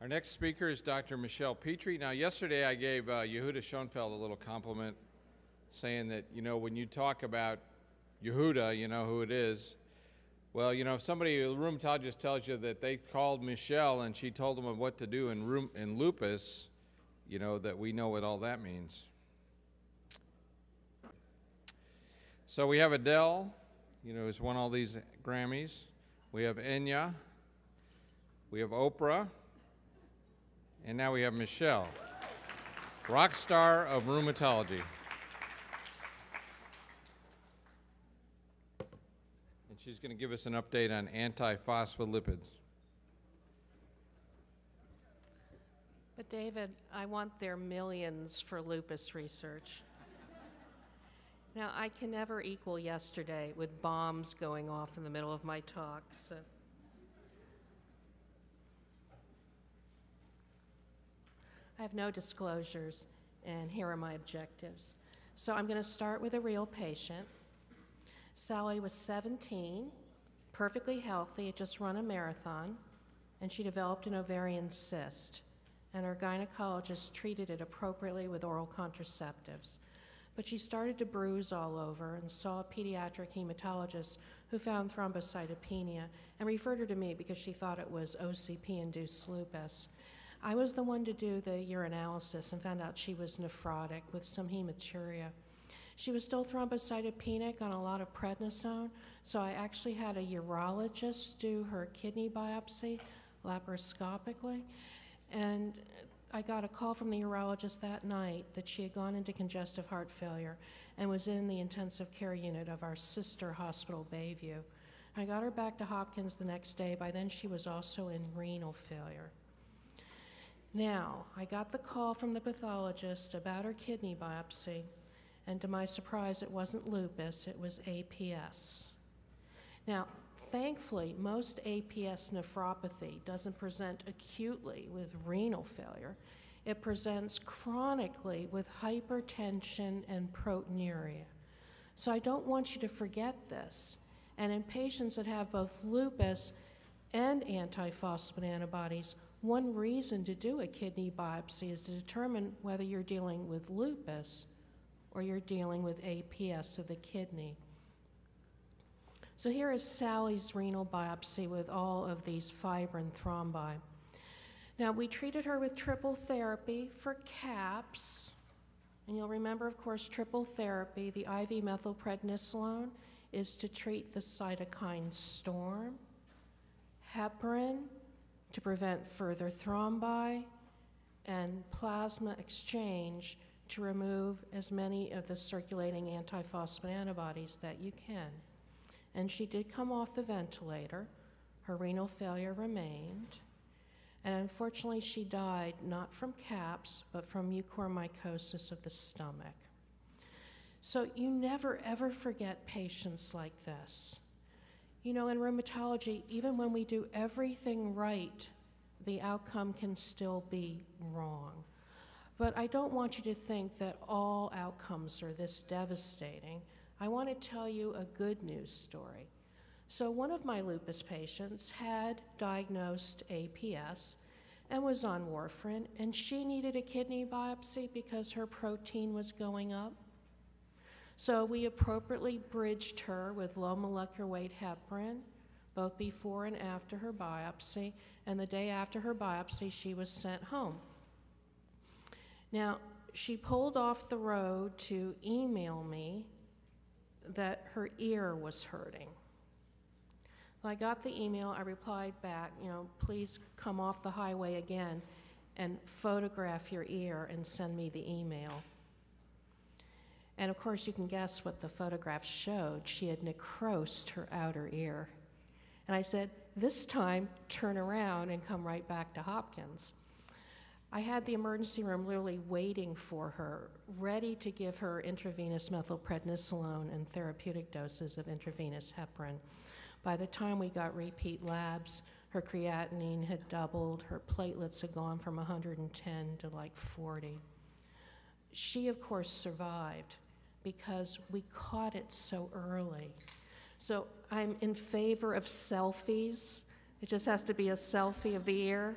Our next speaker is Dr. Michele Petri. Now, yesterday I gave uh, Yehuda Shoenfeld a little compliment saying that, you know, when you talk about Yehuda, you know who it is. Well, you know, if somebody, a rheumatologist tells you that they called Michele and she told them what to do in, rheum, in lupus, you know that we know what all that means. So we have Adele, you know, who's won all these Grammys. We have Enya. We have Oprah. And now we have Michele, rock star of rheumatology. And she's going to give us an update on antiphospholipids. But David, I want their millions for lupus research. Now, I can never equal yesterday with bombs going off in the middle of my talk, so. I have no disclosures, and here are my objectives. So I'm going to start with a real patient. Sally was 17, perfectly healthy, had just run a marathon, and she developed an ovarian cyst. And her gynecologist treated it appropriately with oral contraceptives. But she started to bruise all over and saw a pediatric hematologist who found thrombocytopenia and referred her to me because she thought it was OCP induced lupus. I was the one to do the urinalysis and found out she was nephrotic with some hematuria. She was still thrombocytopenic on a lot of prednisone, so I actually had a urologist do her kidney biopsy laparoscopically. And I got a call from the urologist that night that she had gone into congestive heart failure and was in the intensive care unit of our sister hospital, Bayview. I got her back to Hopkins the next day. By then, she was also in renal failure. Now, I got the call from the pathologist about her kidney biopsy, and to my surprise, it wasn't lupus, it was APS. Now, thankfully, most APS nephropathy doesn't present acutely with renal failure. It presents chronically with hypertension and proteinuria. So I don't want you to forget this. And in patients that have both lupus and antiphospholipid antibodies, one reason to do a kidney biopsy is to determine whether you're dealing with lupus or you're dealing with APS of the kidney. So here is Sally's renal biopsy with all of these fibrin thrombi. Now, we treated her with triple therapy for CAPS. And you'll remember, of course, triple therapy, the IV methylprednisolone, is to treat the cytokine storm. Heparin, to prevent further thrombi, and plasma exchange to remove as many of the circulating antiphospholipid antibodies that you can. And she did come off the ventilator. Her renal failure remained. And unfortunately, she died not from CAPS, but from mucormycosis of the stomach. So you never ever forget patients like this. You know, in rheumatology, even when we do everything right, the outcome can still be wrong. But I don't want you to think that all outcomes are this devastating. I want to tell you a good news story. So, one of my lupus patients had diagnosed APS and was on warfarin, and she needed a kidney biopsy because her protein was going up. So we appropriately bridged her with low molecular weight heparin, both before and after her biopsy, and the day after her biopsy, she was sent home. Now, she pulled off the road to email me that her ear was hurting. I got the email, I replied back, you know, please come off the highway again and photograph your ear and send me the email. And of course, you can guess what the photograph showed. She had necrosed her outer ear. And I said, This time, turn around and come right back to Hopkins. I had the emergency room literally waiting for her, ready to give her intravenous methylprednisolone and therapeutic doses of intravenous heparin. By the time we got repeat labs, her creatinine had doubled, her platelets had gone from 110 to like 40. She, of course, survived, because we caught it so early. So I'm in favor of selfies. It just has to be a selfie of the ear.